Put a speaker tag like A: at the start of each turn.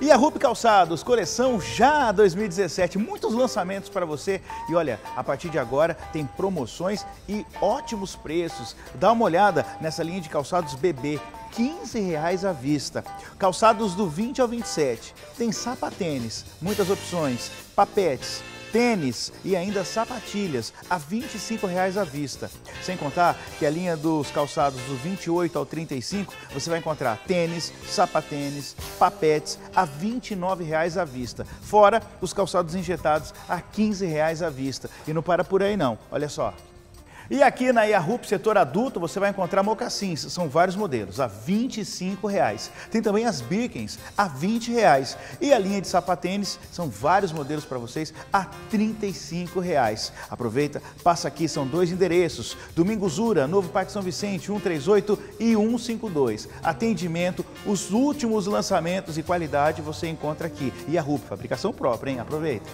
A: E a Rup Calçados, coleção já 2017, muitos lançamentos para você. E olha, a partir de agora tem promoções e ótimos preços. Dá uma olhada nessa linha de calçados bebê, 15 reais à vista. Calçados do 20 ao 27. Tem sapatênis, muitas opções, papetes, tênis e ainda sapatilhas a 25 reais à vista. Sem contar que a linha dos calçados do 28 ao 35, você vai encontrar tênis, sapatênis, papetes a 29 reais à vista. Fora os calçados injetados a 15 reais à vista. E não para por aí não, olha só. E aqui na Yahup setor adulto você vai encontrar mocassins, são vários modelos, a 25 reais. Tem também as Birkins, a 20 reais. E a linha de sapatênis, são vários modelos para vocês, a 35 reais. Aproveita, passa aqui, são dois endereços, Domingos Ura, Novo Parque São Vicente, 138 e 152. Atendimento, os últimos lançamentos e qualidade você encontra aqui. Yahup, fabricação própria, hein? Aproveita.